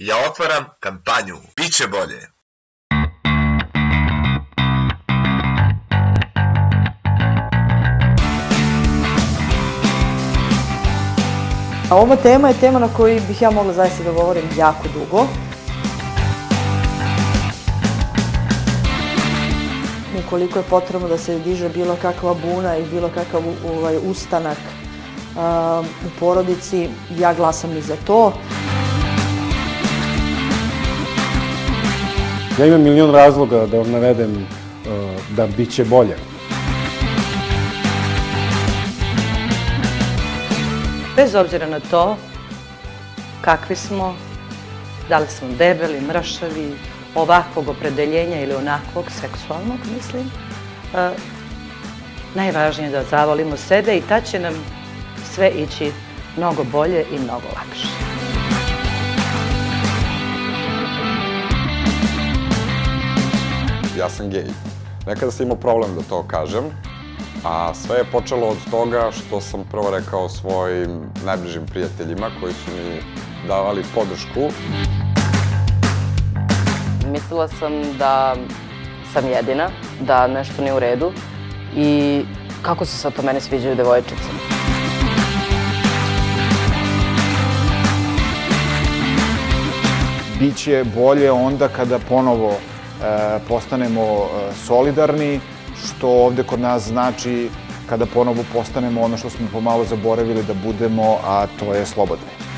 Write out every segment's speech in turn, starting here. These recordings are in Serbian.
Ja otvaram kampanju. Biće bolje. Ova tema je tema na koju bih ja mogla zaista da govorim jako dugo. Ukoliko je potrebno da se diže bilo kakva buna i bilo kakav ovaj, ustanak um, u porodici, ja glasam i za to. Ja imam milion razloga da vam navedem uh, da bit će bolje. Bez obzira na to kakvi smo, da li smo debeli, mršavi, ovakvog opredeljenja ili onakvog, seksualnog, mislim, uh, najvažnije je da zavolimo sebe i ta će nam sve ići mnogo bolje i mnogo lakše. Ja sam gej. Nekada sam imao problem da to kažem, a sve je počelo od toga što sam prvo rekao svojim najbližim prijateljima koji su mi davali podršku. Mislila sam da sam jedina, da nešto nije u redu i kako se sad to mene sviđaju devojčice. Biće bolje onda kada ponovo postanemo e, solidarni, što ovde kod nas znači kada ponovo postanemo ono što smo pomalo zaboravili da budemo, a to je slobodni.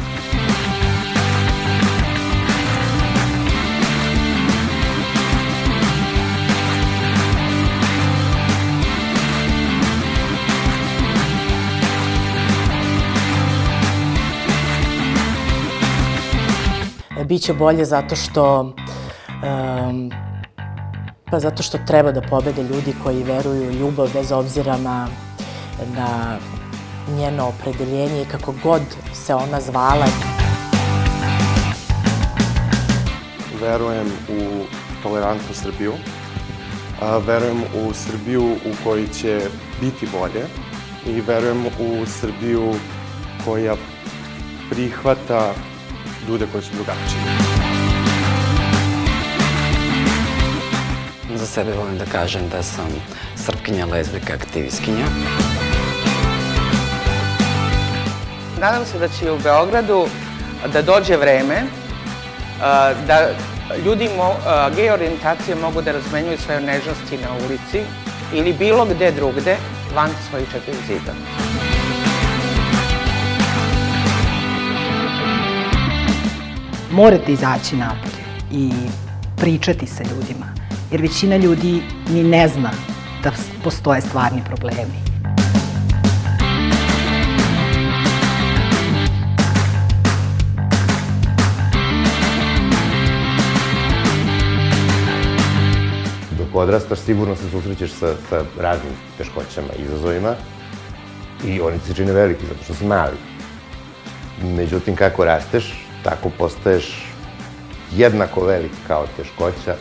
Biće bolje zato što um, pa zato što treba da pobede ljudi koji veruju u ljubav bez obzira na, na njeno opredeljenje i kako god se ona zvala. Verujem u tolerantnu Srbiju. Verujem u Srbiju u kojoj će biti bolje i verujem u Srbiju koja prihvata ljude koji su drugačiji. Za sebe volim da kažem da sam srpkinja, lezbika, aktivistkinja. Nadam se da će u Beogradu da dođe vreme da ljudi mo, gej orijentacije mogu da razmenjuju svoje nežnosti na ulici ili bilo gde drugde van svojih četiri zida. Morate izaći napolje i pričati sa ljudima, jer većina ljudi ni ne zna da postoje stvarni problemi. Dok odrastaš, sigurno se susrećeš sa, sa raznim teškoćama, izazovima i oni se čine veliki, zato što si mali. Međutim, kako rasteš, tako postaješ jednako velik kao teškoća,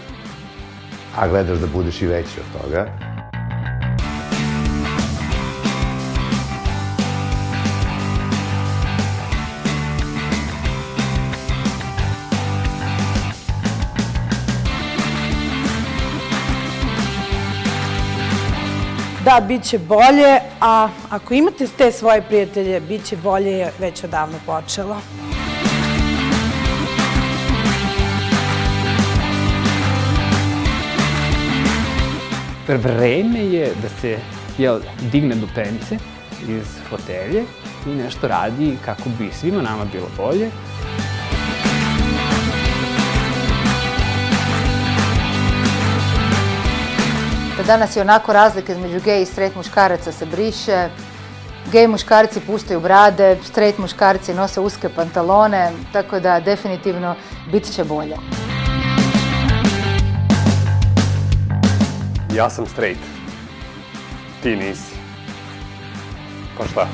a gledaš da budeš i veći od toga. Da, bit će bolje, a ako imate te svoje prijatelje, bit će bolje je već odavno počelo. Vreme je da se jel, digne do penice iz fotelje i nešto radi kako bi svima nama bilo bolje. Da danas je onako razlika između gej i straight muškaraca se briše. Gej muškarci puštaju brade, straight muškarci nose uske pantalone, tako da definitivno bit će bolje. Ja sam straight. Ti nisi. Pa šta?